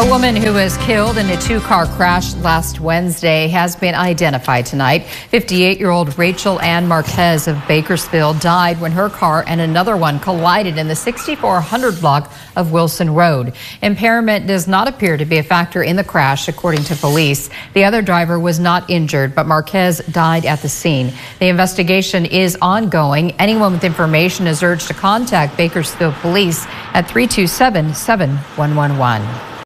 A woman who was killed in a two-car crash last Wednesday has been identified tonight. 58-year-old Rachel Ann Marquez of Bakersfield died when her car and another one collided in the 6400 block of Wilson Road. Impairment does not appear to be a factor in the crash, according to police. The other driver was not injured, but Marquez died at the scene. The investigation is ongoing. Anyone with information is urged to contact Bakersfield Police at 327 7111.